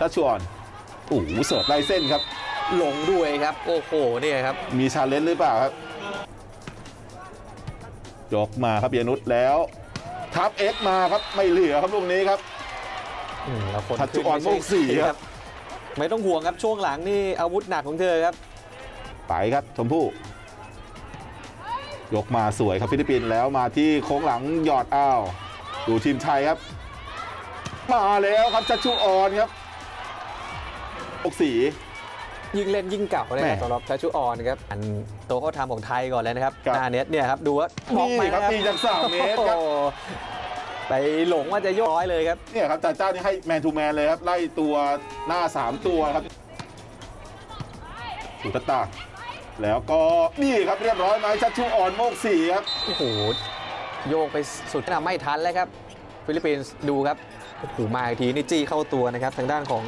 ชัชวอนโอ้โหเสิร์ฟไล่เส้นครับลงด้วยครับ โอ้โหเนี่ยครับ มีชาเลนจ์หรือเปล่าครับ ยกมาครับเปียนุชแล้วทับเอ็กมาครับไม่เหลือครับลูกนี้ครับอืมแล้วคนทัชจุออนขึ้ไม่ใช่โมกสี่ครับ ไม่ต้องห่วงครับช่วงหลังนี่อาวุธหนักของเธอครับไปครับชมพู่ยกมาสวยครับฟิลิปปินส์แล้วมาที่โค้งหลังหยอดอ้าวดูทีมไทยครับ มาแล้วครับชัชชุอรครับ โมกศรี ยิ่งเล่นยิ่งเก่านะคแม่รับสำหรับชาชุออนครับอันโตะเขาทำของไทยก่อนเลยนะครับครับ หน้าเน็ตเนี่ยครับดูว่าบล็อกนี่ไปครับนะมีจากสามเมตรครับ โอ้โหไปหลงว่าจะโยกร้อยเลยครับ เนี่ยครับจ่าเจ้านี่ให้ man to man เลยครับ ไล่ตัวหน้า 3 ตัวครับสุทัตตา แล้วก็นี่ครับเรียบร้อยไหมชัชชุอรโมกสีครับ โอ้โห โยกไปสุดนะไม่ทันแล้วครับ ฟิลิปปินส์ดูครับ โอ้โห มาอีกทีนี่จี้เข้าตัวนะครับ ทางด้านของ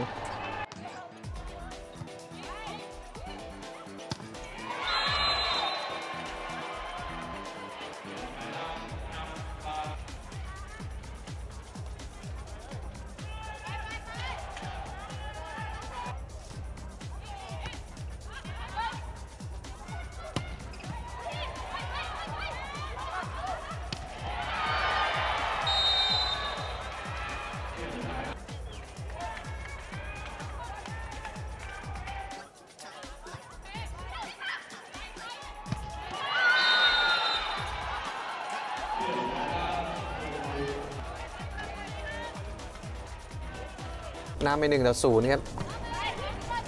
นำไปหนึ่งต่อศูนย์ครับ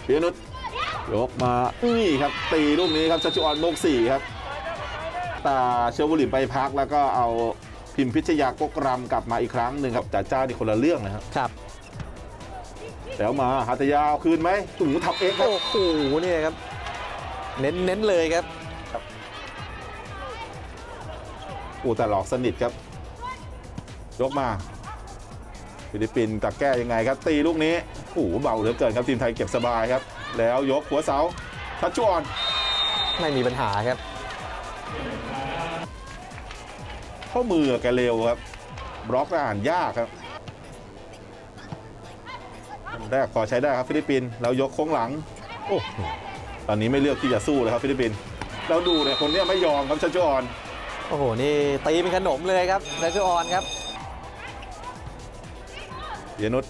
เปียนุชยกมานี่ครับ ตีลูกนี้ครับชัชชุออนโมกสีครับตาเชลบุรีไปพักแล้วก็เอาพิมพิชยากกรำกลับมาอีกครั้งหนึ่งครับจ่าเจ้านี่คนละเรื่องนะครับครับแล้วมาหัตถยาเอาคืนไหมถุงทับเอ็กซ์ครับโอ้โหนี่ครับ เน้นเน้นเลยครับอูแต่หลอกสนิทครับ ยกมา ฟิลิปปินส์จะแก้ยังไงครับ ตีลูกนี้โอ้โหเบาเหลือเกินครับทีมไทยเก็บสบายครับ แล้วยกหัวเสาชัชชุอรไม่มีปัญหาครับ ข้อมือแกเร็วครับ บล็อกอ่านยากครับอันแรกพอใช้ได้ครับฟิลิปปินส์แล้วยกโค้งหลังโอ้โหตอนนี้ไม่เลือกที่จะสู้เลยครับฟิลิปปินส์แล้วดูเนี่ยคนเนี้ยไม่ยอมครับชัชชุอรโอ้โหนี่ตีเป็นขนมเลยครับชัชชุอรครับเยนุช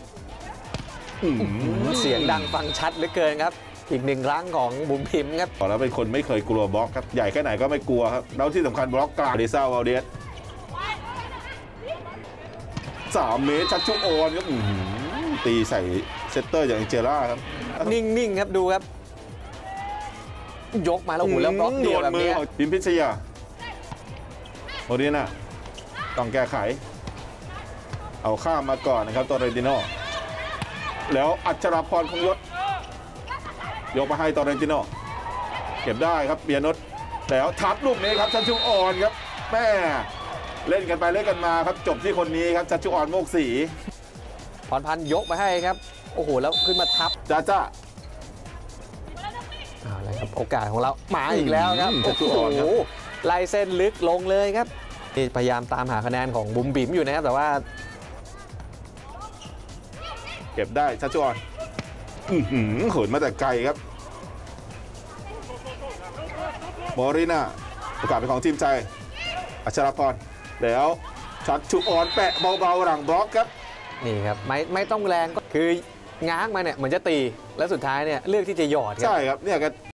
อื้อหือเสียงดังฟังชัดเหลือเกินครับ อีกหนึ่งครั้งของบุ๋มบิ๋มครับบอกแล้วเป็นคนไม่เคยกลัวบล็อกครับ ใหญ่แค่ไหนก็ไม่กลัวครับ แล้วที่สำคัญบล็อกกลางเดซ่าวาเดียสสามเมตรชักชุกโอนครับอื้อหือตีใส่ setter อย่างเจล่าครับ นิ่งๆครับดูครับ ยกมาแล้วโอ้โหแล้วบล็อกเดียวแบบโดนมือเนี้ยของพิมพิชยาโมเดียน่ะต้องแก้ไข เอาข้ามมาก่อนนะครับตอเรนติโนแล้วอัจฉราพรคงยศยกมาให้ตอเรนติโนเก็บได้ครับปิยะนุชแล้วทับลูกนี้ครับชัชชุอรครับแม่เล่นกันไปเล่นกันมาครับจบที่คนนี้ครับชัชชุอรโมกศรีพรพรรณยกมาให้ครับ โอ้โห แล้วขึ้นมาทับจ้าจ้าเอาละครับโอกาสของเรามาอีกแล้วครับอืมโอ้จะโหจุอ่อนครับไล่เส้นลึกลงเลยครับนี่พยายามตามหาคะแนนของบุ๋มบิ๋มอยู่นะครับแต่ว่า เก็บได้ชัชชุออนอื้อหือเขินมาแต่ไกลครับมอริน่าโอกาสเป็นของทีมใจ อัชราพรแล้วชัดชุออนแปะเบาๆหลังบล็อกครับ นี่ครับ ไม่ไม่ต้องแรงก็คือง้างมาเนี่ยเหมือนจะตี แล้วสุดท้ายเนี่ยเลือกที่จะหยอดครับใช่ครับเนี่ยก็